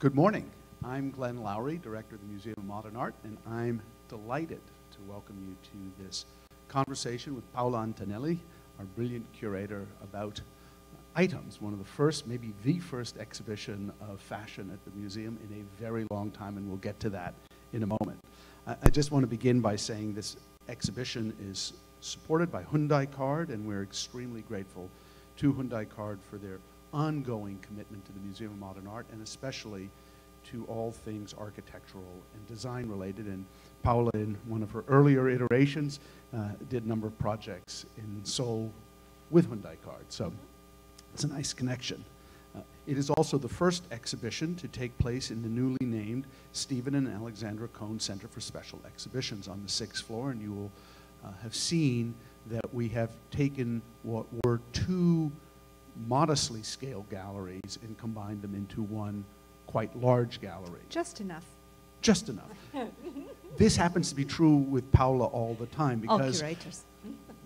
Good morning. I'm Glenn Lowry, Director of the Museum of Modern Art, and I'm delighted to welcome you to this conversation with Paola Antonelli, our brilliant curator, about items, one of the first, maybe the first exhibition of fashion at the museum in a very long time, and we'll get to that in a moment. I just want to begin by saying this exhibition is supported by Hyundai Card, and we're extremely grateful to Hyundai Card for their ongoing commitment to the Museum of Modern Art, and especially to all things architectural and design related. And Paola, in one of her earlier iterations, uh, did a number of projects in Seoul with Hyundai Card. So it's a nice connection. Uh, it is also the first exhibition to take place in the newly named Stephen and Alexandra Cohn Center for Special Exhibitions on the sixth floor, and you will uh, have seen that we have taken what were two modestly scaled galleries and combined them into one quite large gallery. Just enough. Just enough. this happens to be true with Paola all the time because all curators.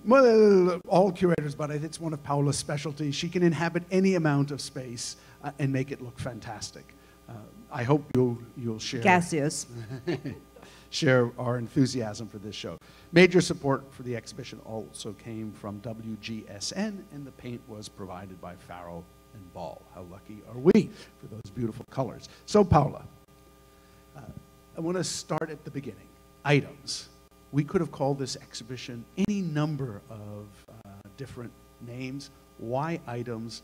Well, all curators, but it's one of Paola's specialties. She can inhabit any amount of space uh, and make it look fantastic. Uh, I hope you'll you'll share. Gaseous. share our enthusiasm for this show. Major support for the exhibition also came from WGSN, and the paint was provided by Farrow and Ball. How lucky are we for those beautiful colors? So, Paola, uh, I want to start at the beginning. Items. We could have called this exhibition any number of uh, different names. Why items?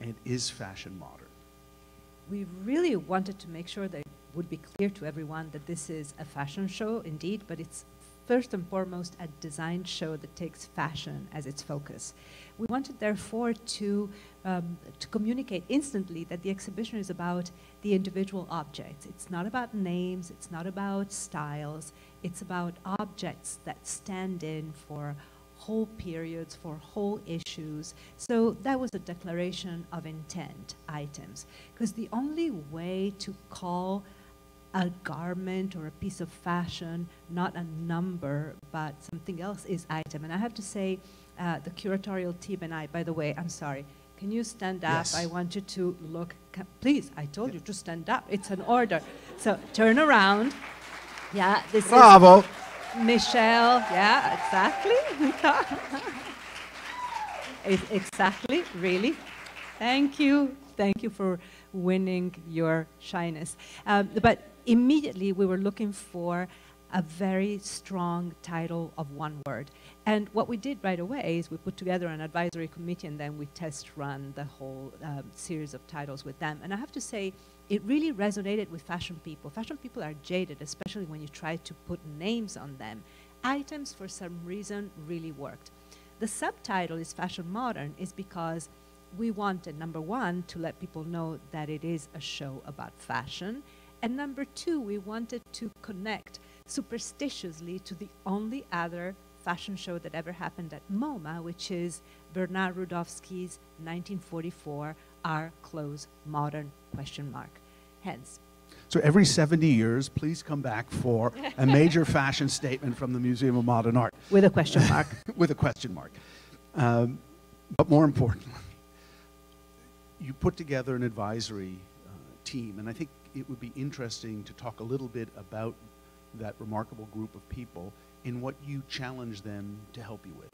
And is fashion modern? We really wanted to make sure that would be clear to everyone that this is a fashion show indeed, but it's first and foremost a design show that takes fashion as its focus. We wanted therefore to, um, to communicate instantly that the exhibition is about the individual objects. It's not about names, it's not about styles, it's about objects that stand in for whole periods, for whole issues. So that was a declaration of intent items. Because the only way to call a garment or a piece of fashion, not a number, but something else is item. And I have to say, uh, the curatorial team and I, by the way, I'm sorry, can you stand up? Yes. I want you to look. Please, I told you to stand up. It's an order. So turn around. Yeah, this Bravo. is Michelle. Yeah, exactly. exactly, really. Thank you. Thank you for winning your shyness. Um, but immediately we were looking for a very strong title of one word. And what we did right away is we put together an advisory committee and then we test run the whole um, series of titles with them. And I have to say, it really resonated with fashion people. Fashion people are jaded, especially when you try to put names on them. Items, for some reason, really worked. The subtitle is Fashion Modern is because we wanted, number one, to let people know that it is a show about fashion. And number two, we wanted to connect superstitiously to the only other fashion show that ever happened at MoMA, which is Bernard Rudofsky's 1944 Are Clothes Modern question mark. Hence. So every 70 years, please come back for a major fashion statement from the Museum of Modern Art. With a question mark. With a question mark. Um, but more importantly, you put together an advisory uh, team, and I think it would be interesting to talk a little bit about that remarkable group of people and what you challenge them to help you with.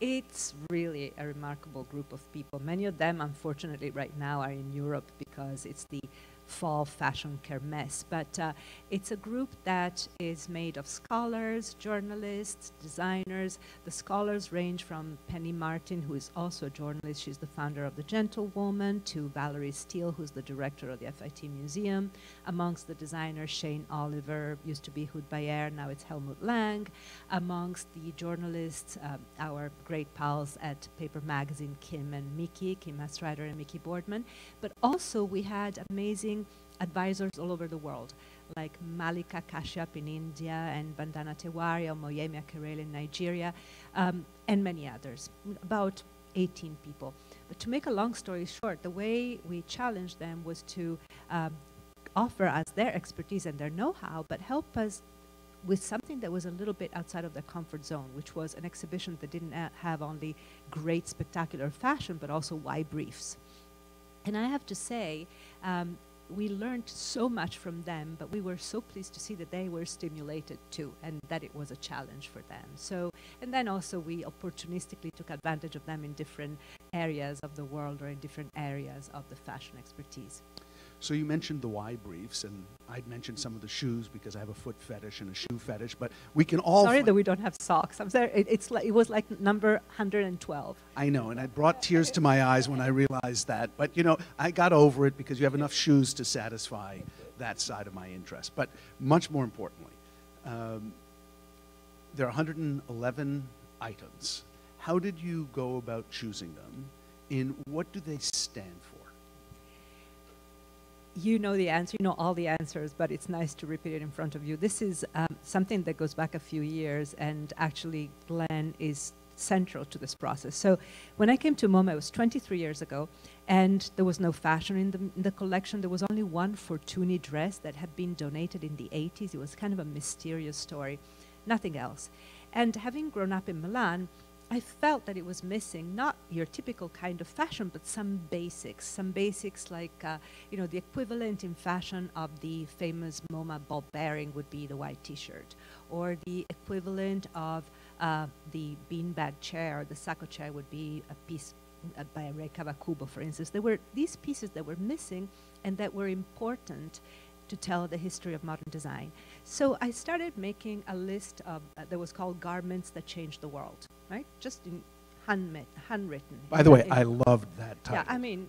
It's really a remarkable group of people. Many of them, unfortunately, right now are in Europe because it's the fall fashion kermesse. But uh, it's a group that is made of scholars, journalists, designers. The scholars range from Penny Martin, who is also a journalist. She's the founder of The Gentlewoman, to Valerie Steele, who's the director of the FIT Museum. Amongst the designers, Shane Oliver, used to be Hood By Air, now it's Helmut Lang. Amongst the journalists, um, our great pals at Paper Magazine, Kim and Mickey, Kim Hastreiter and Mickey Boardman. But also we had amazing advisors all over the world, like Malika Kashyap in India and Bandana Tewari or Moyemi Akerele in Nigeria, um, and many others, about 18 people. But to make a long story short, the way we challenged them was to um, offer us their expertise and their know-how, but help us with something that was a little bit outside of their comfort zone, which was an exhibition that didn't have only great, spectacular fashion, but also Y briefs. And I have to say, um, we learned so much from them, but we were so pleased to see that they were stimulated too, and that it was a challenge for them. So, and then also we opportunistically took advantage of them in different areas of the world or in different areas of the fashion expertise. So you mentioned the Y briefs, and I'd mentioned some of the shoes because I have a foot fetish and a shoe fetish. But we can all. Sorry that we don't have socks. I'm sorry. It, it's like, it was like number 112. I know, and it brought tears to my eyes when I realized that. But you know, I got over it because you have enough shoes to satisfy that side of my interest. But much more importantly, um, there are 111 items. How did you go about choosing them? And what do they stand for? You know the answer, you know all the answers, but it's nice to repeat it in front of you. This is um, something that goes back a few years, and actually, Glenn is central to this process. So, when I came to MoMA, it was 23 years ago, and there was no fashion in the, in the collection. There was only one Fortuny dress that had been donated in the 80s. It was kind of a mysterious story, nothing else. And having grown up in Milan, I felt that it was missing not your typical kind of fashion, but some basics. Some basics like, uh, you know, the equivalent in fashion of the famous MoMA ball bearing would be the white T-shirt, or the equivalent of uh, the beanbag chair, or the sacco chair would be a piece uh, by Rei Kawakubo, for instance. There were these pieces that were missing and that were important to tell the history of modern design. So I started making a list of, uh, that was called Garments That Changed the World, right? Just in handmade, handwritten. By the way, I loved that title. Yeah, I mean,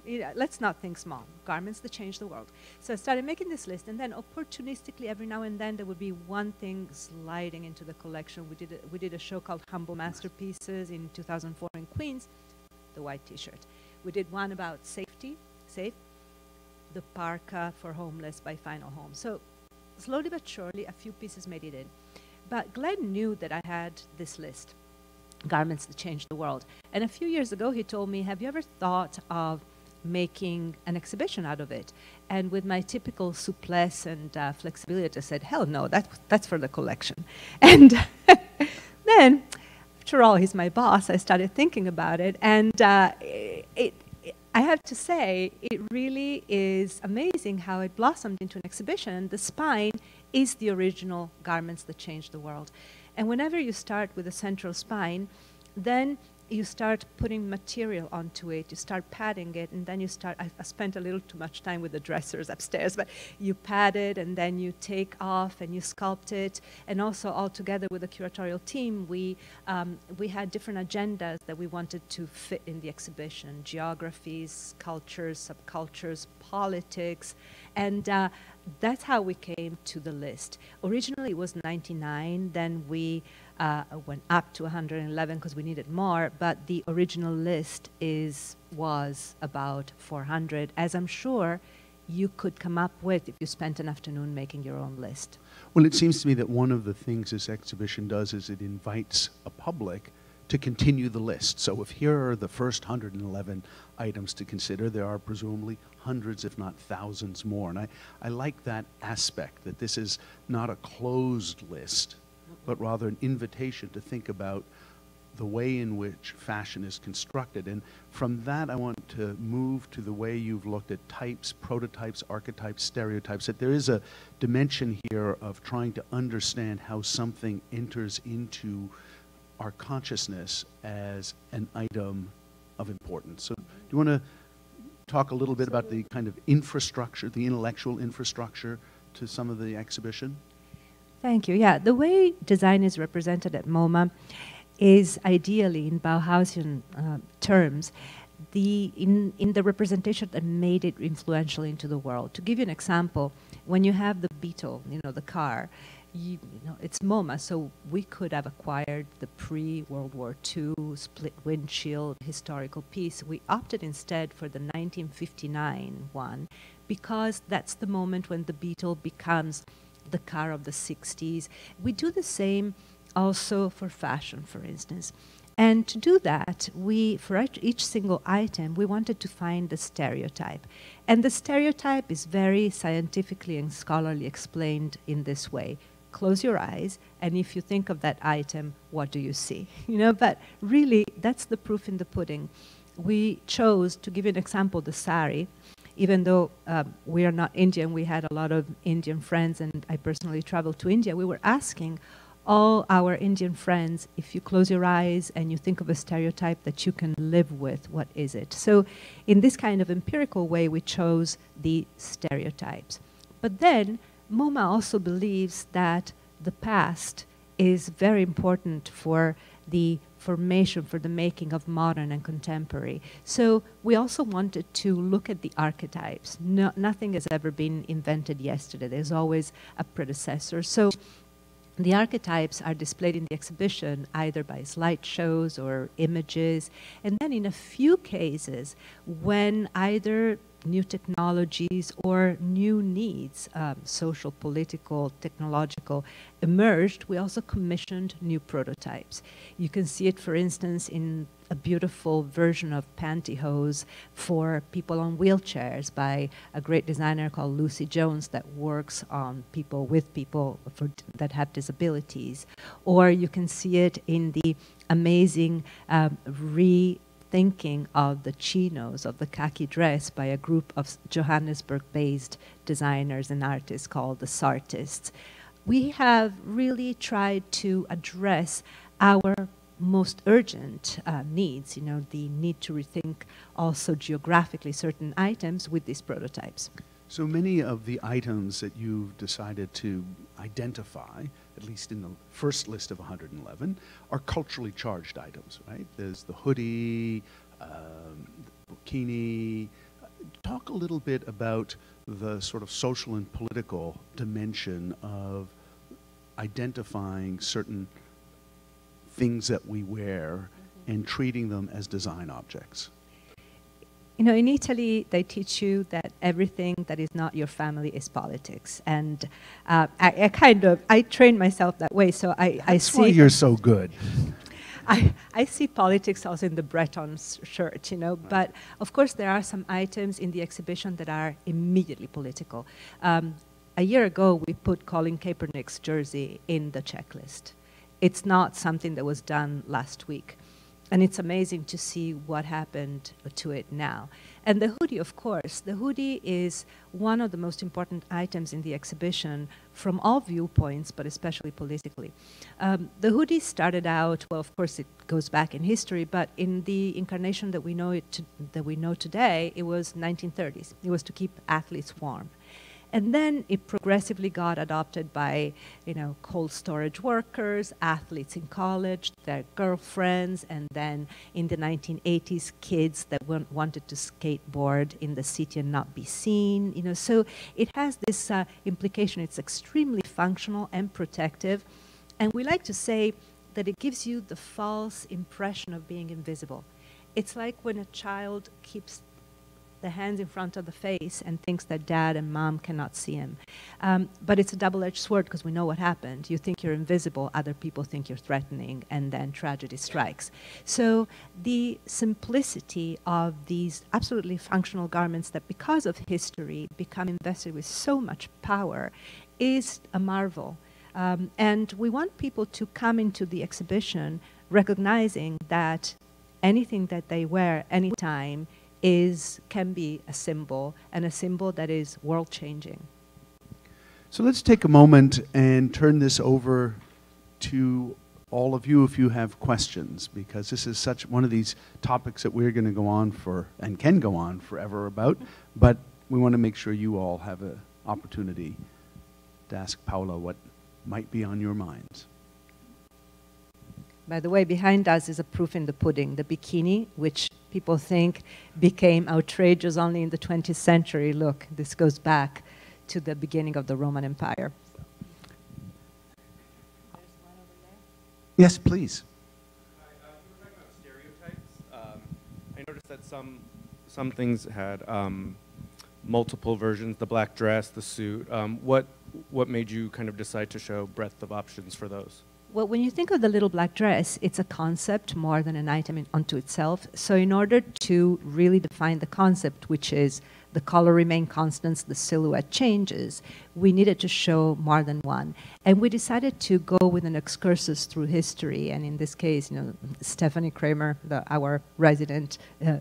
let's not think small. Garments that change the world. So I started making this list, and then opportunistically, every now and then, there would be one thing sliding into the collection. We did a, we did a show called Humble Masterpieces in 2004 in Queens, the white T-shirt. We did one about safety, safe, the parka for homeless by Final Home. So slowly but surely, a few pieces made it in. But Glenn knew that I had this list, garments that changed the world. And a few years ago, he told me, have you ever thought of making an exhibition out of it? And with my typical souplesse and uh, flexibility, I said, hell no, that, that's for the collection. And then, after all, he's my boss, I started thinking about it. And uh, it, I have to say, it really is amazing how it blossomed into an exhibition. The spine is the original garments that changed the world. And whenever you start with a central spine, then you start putting material onto it, you start padding it, and then you start. I, I, spent a little too much time with the dressers upstairs, but you pad it and then you take off and you sculpt it. And also, all together with the curatorial team, we, um, we had different agendas that we wanted to fit in the exhibition geographies, cultures, subcultures, politics. And uh, that's how we came to the list. Originally, it was 99, then we uh, went up to 111 because we needed more, but the original list is was about 400, as I'm sure you could come up with if you spent an afternoon making your own list. Well, it seems to me that one of the things this exhibition does is it invites a public to continue the list. So if here are the first 111 items to consider, there are presumably hundreds, if not thousands more. And I, I like that aspect, that this is not a closed list, but rather an invitation to think about the way in which fashion is constructed. And from that, I want to move to the way you've looked at types, prototypes, archetypes, stereotypes, that there is a dimension here of trying to understand how something enters into our consciousness as an item of importance. So, do you want to talk a little bit about the kind of infrastructure, the intellectual infrastructure to some of the exhibition? Thank you. Yeah, the way design is represented at MoMA is ideally in Bauhausian uh, terms the in, in the representation that made it influential into the world. To give you an example, when you have the Beetle, you know, the car, you, know, it's MoMA, so we could have acquired the pre-World War II split windshield historical piece. We opted instead for the 1959 one because that's the moment when the Beetle becomes the car of the 60s. We do the same also for fashion, for instance. And to do that, we, for each single item, we wanted to find the stereotype. And the stereotype is very scientifically and scholarly explained in this way. Close your eyes, and if you think of that item, what do you see? You know, but really, that's the proof in the pudding. We chose, to give you an example, the sari even though um, we are not Indian, we had a lot of Indian friends, and I personally traveled to India. We were asking all our Indian friends, if you close your eyes and you think of a stereotype that you can live with, what is it? So, in this kind of empirical way, we chose the stereotypes. But then, MoMA also believes that the past is very important for the formation, for the making of modern and contemporary. So we also wanted to look at the archetypes. No, nothing has ever been invented yesterday. There's always a predecessor. So the archetypes are displayed in the exhibition either by slideshows or images. And then in a few cases, when either new technologies or new needs, um, social, political, technological, emerged, we also commissioned new prototypes. You can see it, for instance, in a beautiful version of pantyhose for people on wheelchairs by a great designer called Lucy Jones that works on people with people for, that have disabilities. Or you can see it in the amazing um, re thinking of the chinos, of the khaki dress, by a group of Johannesburg based designers and artists called the Sartists. We have really tried to address our most urgent uh, needs, you know, the need to rethink also geographically certain items with these prototypes. So many of the items that you've decided to identify, at least in the first list of 111, are culturally charged items, right? There's the hoodie, um, the bikini. Talk a little bit about the sort of social and political dimension of identifying certain things that we wear mm-hmm. and treating them as design objects. You know, in Italy, they teach you that everything that is not your family is politics, and uh, I, I, kind of I trained myself that way. So I, That's I see. why you're so good. I, I see politics also in the Breton shirt, you know. But of course, there are some items in the exhibition that are immediately political. Um, a year ago, we put Colin Kaepernick's jersey in the checklist. It's not something that was done last week. And it's amazing to see what happened to it now. And the hoodie, of course, the hoodie is one of the most important items in the exhibition from all viewpoints, but especially politically. Um, the hoodie started out, well, of course, it goes back in history, but in the incarnation that we know, it to, that we know today, it was 1930s. It was to keep athletes warm. And then it progressively got adopted by, you know, cold storage workers, athletes in college, their girlfriends, and then in the 1980s, kids that wanted to skateboard in the city and not be seen. You know, so it has this uh, implication. It's extremely functional and protective, and we like to say that it gives you the false impression of being invisible. It's like when a child keeps the hands in front of the face and thinks that dad and mom cannot see him. Um, but it's a double edged sword because we know what happened. You think you're invisible, other people think you're threatening, and then tragedy strikes. So the simplicity of these absolutely functional garments that, because of history, become invested with so much power is a marvel. Um, and we want people to come into the exhibition recognizing that anything that they wear anytime is, can be a symbol, and a symbol that is world changing. So let's take a moment and turn this over to all of you if you have questions, because this is such one of these topics that we're going to go on for and can go on forever about, but we want to make sure you all have an opportunity to ask Paola what might be on your minds. By the way, behind us is a proof in the pudding, the bikini, which people think became outrageous only in the 20th century. Look, this goes back to the beginning of the Roman Empire. Yes, please. Uh, um, I noticed that some some things had um, multiple versions: the black dress, the suit. Um, what what made you kind of decide to show breadth of options for those? Well, when you think of the little black dress, it's a concept more than an item in, unto itself. So, in order to really define the concept, which is the color remain constants, the silhouette changes, we needed to show more than one. And we decided to go with an excursus through history. And in this case, you know, Stephanie Kramer, the, our resident uh,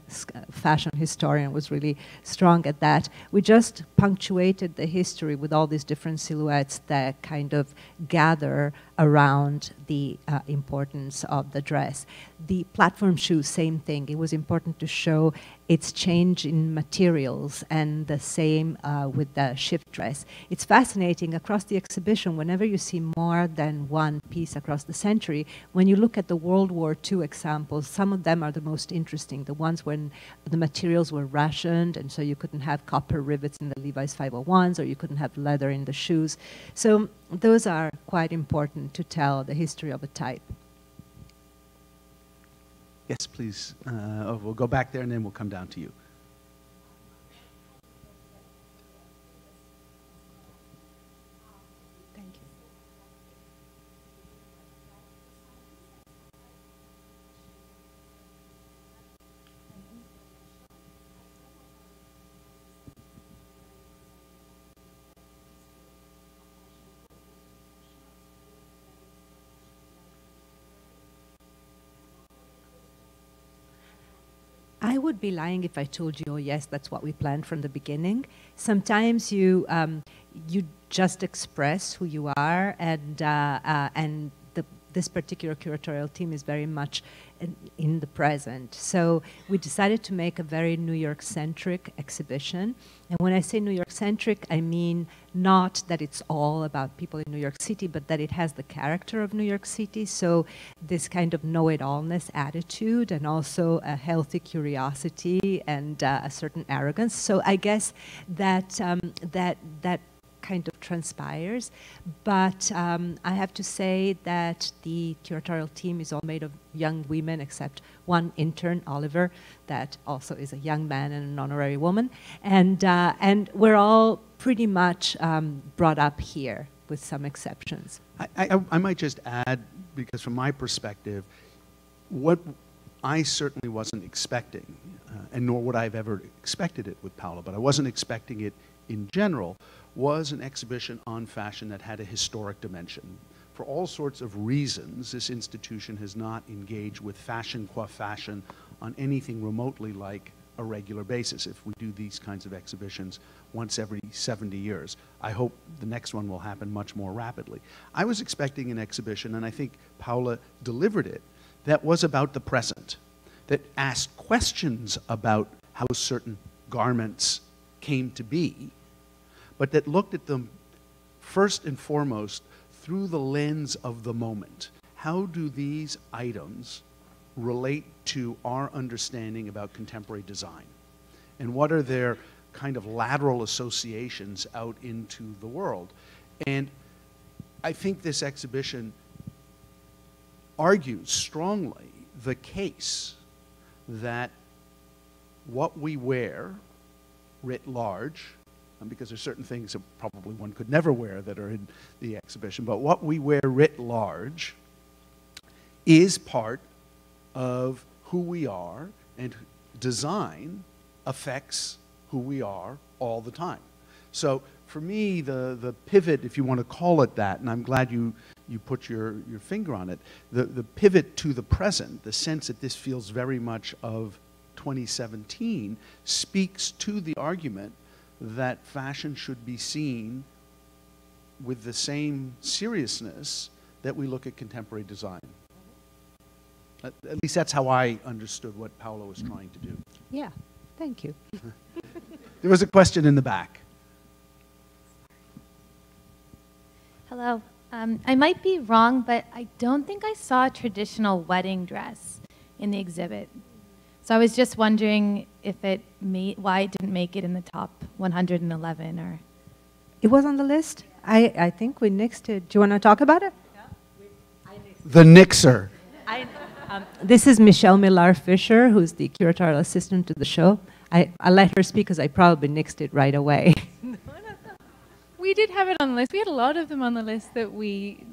fashion historian, was really strong at that. We just punctuated the history with all these different silhouettes that kind of gather around the uh, importance of the dress. The platform shoes, same thing. It was important to show its change in materials and the same uh, with the shift dress. It's fascinating across the exhibition, whenever you see more than one piece across the century, when you look at the World War II examples, some of them are the most interesting. The ones when the materials were rationed and so you couldn't have copper rivets in the Levi's 501s or you couldn't have leather in the shoes. So those are quite important to tell the history of a type. Yes, please. Uh, oh, we'll go back there and then we'll come down to you. Would be lying if I told you, oh yes, that's what we planned from the beginning. Sometimes you um, you just express who you are, and uh, uh, and this particular curatorial team is very much in, in the present. So we decided to make a very New York centric exhibition. And when I say New York centric, I mean not that it's all about people in New York City, but that it has the character of New York City. So this kind of know it allness attitude and also a healthy curiosity and uh, a certain arrogance. So I guess that, um, that, that kind of transpires. But um, I have to say that the curatorial team is all made of young women, except one intern, Oliver, that also is a young man and an honorary woman. And, uh, and we're all pretty much um, brought up here, with some exceptions. I, I, I might just add, because from my perspective, what I certainly wasn't expecting, uh, and nor would I have ever expected it with Paola, but I wasn't expecting it in general, was an exhibition on fashion that had a historic dimension. For all sorts of reasons, this institution has not engaged with fashion qua fashion on anything remotely like a regular basis if we do these kinds of exhibitions once every 70 years. I hope the next one will happen much more rapidly. I was expecting an exhibition, and I think Paola delivered it, that was about the present, that asked questions about how certain garments came to be, but that looked at them first and foremost through the lens of the moment. How do these items relate to our understanding about contemporary design? And what are their kind of lateral associations out into the world? And I think this exhibition argues strongly the case that what we wear writ large because there's certain things that probably one could never wear that are in the exhibition. But what we wear writ large is part of who we are, and design affects who we are all the time. So for me, the, the pivot, if you want to call it that, and I'm glad you, you put your, your finger on it, the, the pivot to the present, the sense that this feels very much of 2017, speaks to the argument that fashion should be seen with the same seriousness that we look at contemporary design. At, at least that's how I understood what Paola was trying to do. Yeah, thank you. there was a question in the back. Hello. Um, I might be wrong, but I don't think I saw a traditional wedding dress in the exhibit. So I was just wondering if it made, why it didn't make it in the top 111 or. It was on the list. I, I think we nixed it. Do you want to talk about it? The Nixer. I, um, this is Michelle Millar Fisher, who's the curatorial assistant to the show. I, I let her speak because I probably nixed it right away. we did have it on the list. We had a lot of them on the list that we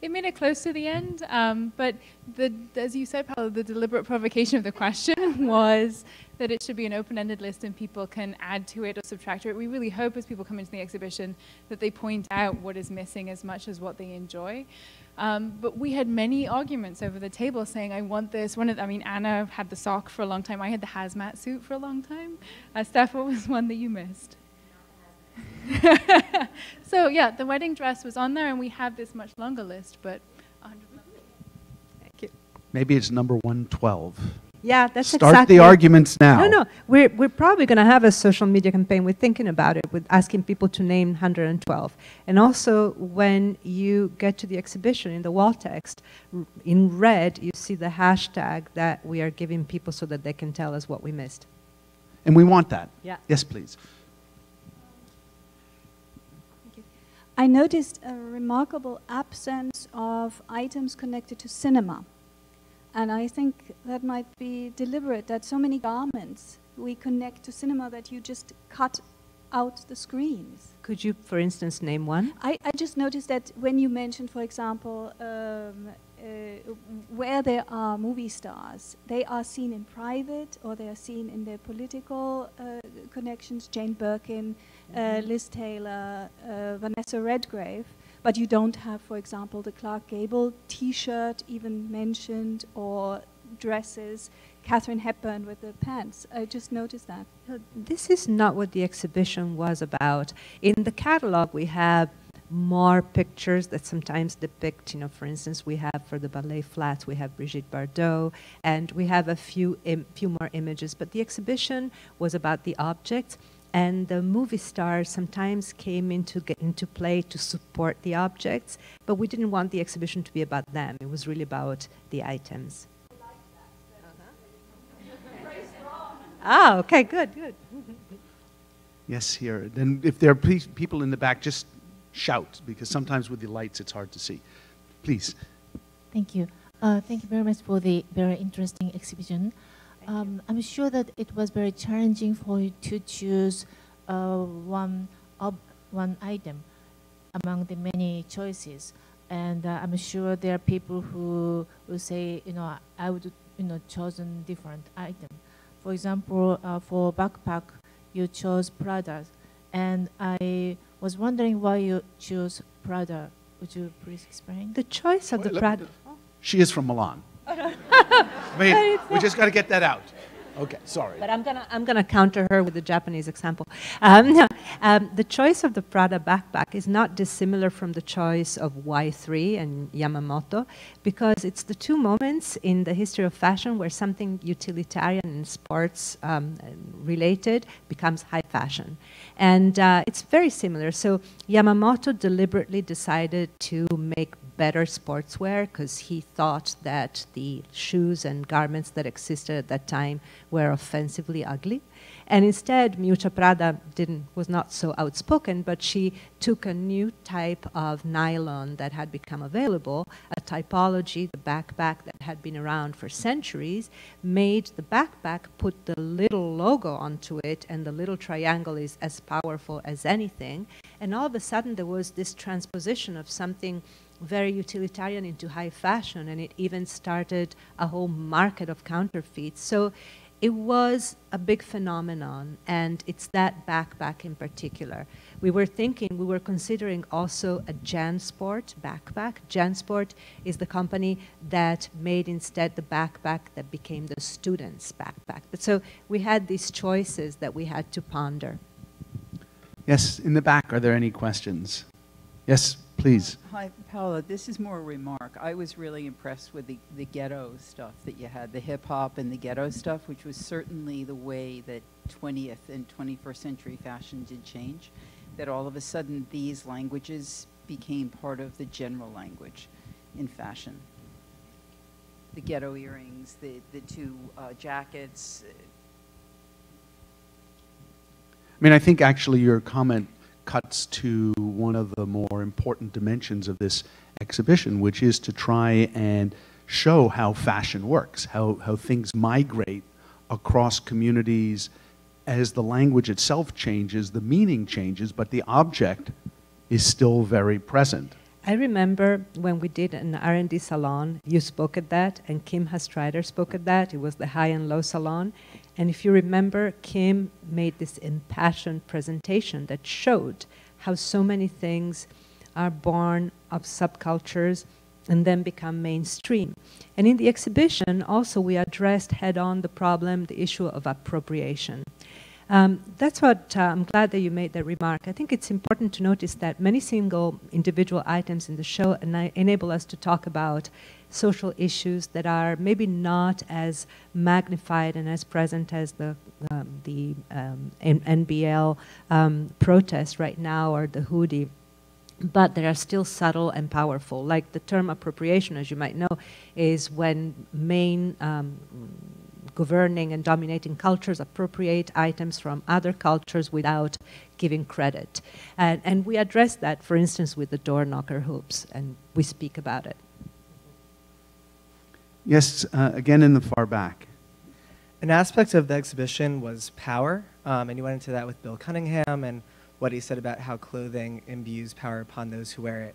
it made it close to the end, um, but the, as you said, Paola, the deliberate provocation of the question was that it should be an open-ended list and people can add to it or subtract to it. We really hope as people come into the exhibition that they point out what is missing as much as what they enjoy. Um, but we had many arguments over the table saying, I want this. One of the, I mean, Anna had the sock for a long time. I had the hazmat suit for a long time. Uh, Steph, what was one that you missed? so yeah, the wedding dress was on there, and we have this much longer list, but 100 Thank you. Maybe it's number 112. Yeah, that's Start exactly the arguments now. No, no, we're, we're probably going to have a social media campaign. We're thinking about it with asking people to name 112. And also, when you get to the exhibition in the wall text, in red, you see the hashtag that we are giving people so that they can tell us what we missed. And we want that. Yeah. Yes, please. I noticed a remarkable absence of items connected to cinema. And I think that might be deliberate, that so many garments we connect to cinema that you just cut out the screens. Could you, for instance, name one? I, I just noticed that when you mentioned, for example, um, uh, where there are movie stars, they are seen in private or they are seen in their political uh, connections. Jane Birkin, uh, Liz Taylor, uh, Vanessa Redgrave. But you don't have, for example, the Clark Gable T-shirt even mentioned or dresses. Katharine Hepburn with the pants. I just noticed that. This is not what the exhibition was about. In the catalog, we have more pictures that sometimes depict, you know, for instance, we have for the ballet flats, we have Brigitte Bardot, and we have a few, few more images. But the exhibition was about the objects, and the movie stars sometimes came into, get into play to support the objects, but we didn't want the exhibition to be about them. It was really about the items. Ah, okay, good, good. Yes, here. Then if there are pe- people in the back, just shout, because sometimes with the lights it's hard to see. Please. Thank you. Uh, thank you very much for the very interesting exhibition. Um, I'm sure that it was very challenging for you to choose uh, one ob- one item among the many choices, and uh, I'm sure there are people who will say, you know, I would, you know, chosen different item. For example, uh, for backpack, you chose Prada, and I was wondering why you chose Prada. Would you please explain? The choice of Wait, the let- Prada. She is from Milan. I mean, we just got to get that out. Okay, sorry. But I'm gonna I'm gonna counter her with the Japanese example. Um, um, the choice of the Prada backpack is not dissimilar from the choice of Y3 and Yamamoto, because it's the two moments in the history of fashion where something utilitarian and sports um, related becomes high fashion, and uh, it's very similar. So Yamamoto deliberately decided to make better sportswear because he thought that the shoes and garments that existed at that time were offensively ugly. And instead, Miuccia Prada didn't, was not so outspoken, but she took a new type of nylon that had become available, a typology, the backpack that had been around for centuries, made the backpack put the little logo onto it, and the little triangle is as powerful as anything. And all of a sudden, there was this transposition of something very utilitarian into high fashion, and it even started a whole market of counterfeits. So it was a big phenomenon, and it's that backpack in particular. We were thinking, we were considering also a JanSport backpack. JanSport is the company that made instead the backpack that became the student's backpack. But so we had these choices that we had to ponder. Yes, in the back, are there any questions? Yes, please. Hi, Paola. This is more a remark. I was really impressed with the, the ghetto stuff that you had, the hip hop and the ghetto stuff, which was certainly the way that 20th and 21st century fashion did change. That all of a sudden these languages became part of the general language in fashion. The ghetto earrings, the, the two uh, jackets. I mean, I think actually your comment cuts to one of the more important dimensions of this exhibition, which is to try and show how fashion works, how, how things migrate across communities as the language itself changes, the meaning changes, but the object is still very present. I remember when we did an R&D salon, you spoke at that, and Kim Hastreiter spoke at that. It was the high and low salon. And if you remember, Kim made this impassioned presentation that showed how so many things are born of subcultures and then become mainstream. And in the exhibition, also, we addressed head on the problem, the issue of appropriation. Um, that's what uh, I'm glad that you made that remark. I think it's important to notice that many single individual items in the show enable us to talk about social issues that are maybe not as magnified and as present as the um, the um, NFL um, protest right now or the hoodie but they are still subtle and powerful. Like the term appropriation, as you might know, is when main um, governing and dominating cultures appropriate items from other cultures without giving credit. And, and we address that, for instance, with the door knocker hoops, and we speak about it. Yes, uh, again in the far back. An aspect of the exhibition was power, um, and you went into that with Bill Cunningham and what he said about how clothing imbues power upon those who wear it.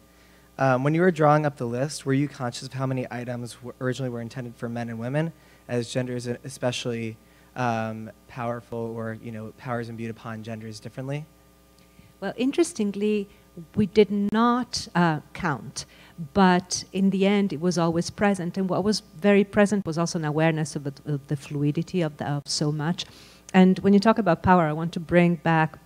Um, when you were drawing up the list, were you conscious of how many items originally were intended for men and women, as genders especially um, powerful or you know powers imbued upon genders differently? Well, interestingly, we did not uh, count, but in the end, it was always present. And what was very present was also an awareness of the, of the fluidity of, the, of so much. And when you talk about power, I want to bring back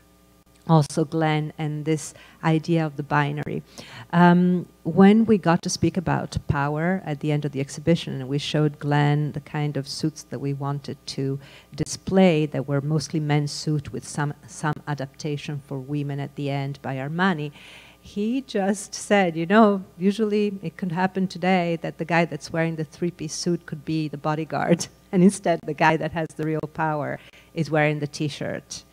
also Glenn and this idea of the binary. Um, when we got to speak about power at the end of the exhibition, and we showed Glenn the kind of suits that we wanted to display that were mostly men's suit with some, some adaptation for women at the end by Armani, he just said, you know, usually it could happen today that the guy that's wearing the three-piece suit could be the bodyguard, and instead the guy that has the real power is wearing the t-shirt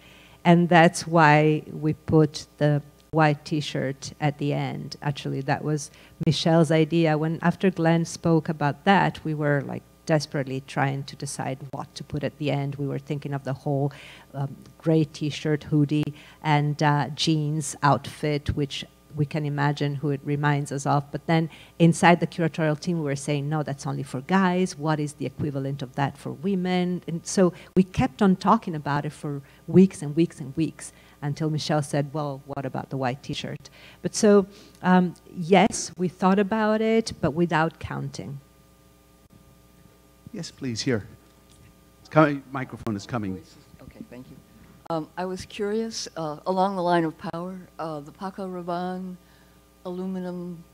and that's why we put the white t-shirt at the end. Actually, that was Michelle's idea. When after Glenn spoke about that, we were like desperately trying to decide what to put at the end. We were thinking of the whole um, gray t-shirt, hoodie, and uh, jeans outfit, which we can imagine who it reminds us of. But then inside the curatorial team, we were saying, no, that's only for guys. What is the equivalent of that for women? And so we kept on talking about it for weeks and weeks and weeks until Michelle said, well, what about the white t-shirt? But so, um, yes, we thought about it, but without counting. Yes, please, here. Coming, microphone is coming. Okay, thank you. Um, I was curious, uh, along the line of power, uh, the Paco Rabanne aluminum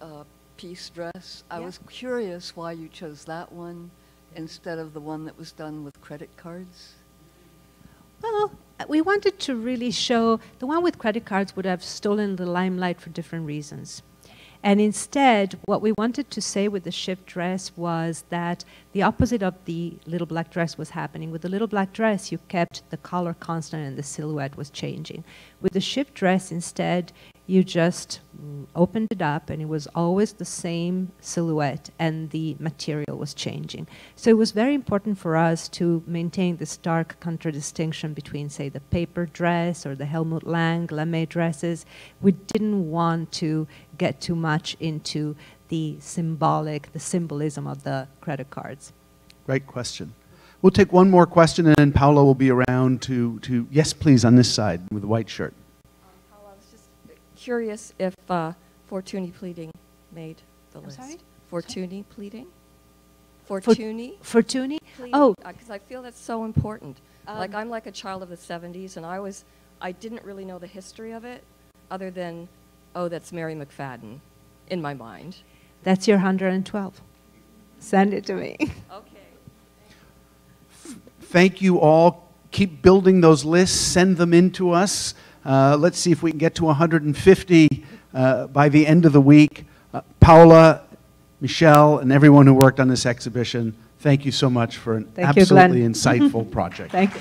uh, piece dress, I was curious why you chose that one instead of the one that was done with credit cards. Well, we wanted to really show the one with credit cards would have stolen the limelight for different reasons. And instead, what we wanted to say with the shift dress was that the opposite of the little black dress was happening. With the little black dress, you kept the color constant and the silhouette was changing. With the shift dress, instead, you just opened it up and it was always the same silhouette and the material was changing. So it was very important for us to maintain this stark contradistinction between, say, the paper dress or the Helmut Lang lame dresses. We didn't want to get too much into the symbolic, the symbolism of the credit cards. Great question. We'll take one more question and then Paola will be around to, to yes, please, on this side with the white shirt curious if uh, Fortuny pleating made the I'm list. sorry? Fortuny pleating? Fortuny? Fortuny? Pleating? Oh. Because I feel that's so important. Um, like, I'm like a child of the 70s, and I was, I didn't really know the history of it other than, oh, that's Mary McFadden in my mind. That's your 112. Send it to me. Okay. Thank you all. Keep building those lists. Send them in to us. Uh, let's see if we can get to 150 uh, by the end of the week. Uh, Paola, Michelle, and everyone who worked on this exhibition, thank you so much for an thank absolutely you, insightful project. Thank you.